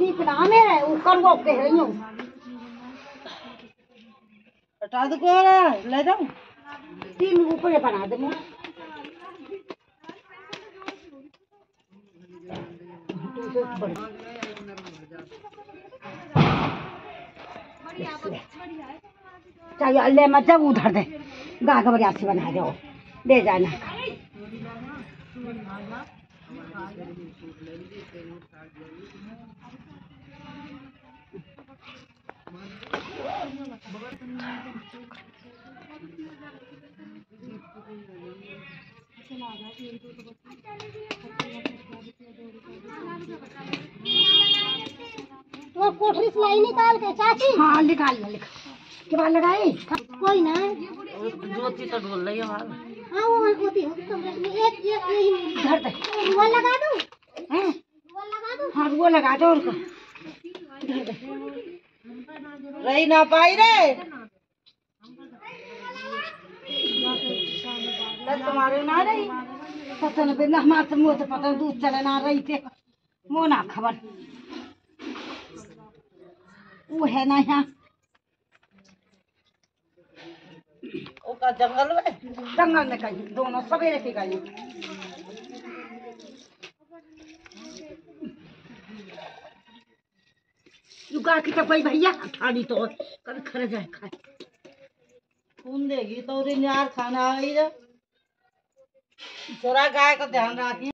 सीखना में वो करवो कह रही हूँ। हटा दो को ले जाऊँ तीन ऊपर बना दे मुँह चाहिए ले मत जा उधर दे। गा के बढ़िया से बना जाओ ले जाना। तो कोठरी सिलाई निकाल के चाची। हाँ निकाल ले लिखा। के बाद लगाई? कोई ना। ज्योति तो ढोल रही है। हाँ वो होती कमरे में एक एक धर दे वो लगा दूँ? हैं? वो लगा दूँ? हाँ उनको। रही ना पाई रे। तुम्हारे ना रही। पता नहीं बिना हमारे तो मुँह से पता दूध चले ना रही थे। वो ना खबर। वो है ना यहाँ। ओका जंगल में? जंगल में कहीं दोनों सवेरे की गई युगा की तो कोई भैया ठाड़ी तो कभी खर जाए खाए। कौन देगी तो यार खाना आई जा। थोड़ा गाय का ध्यान रखिए।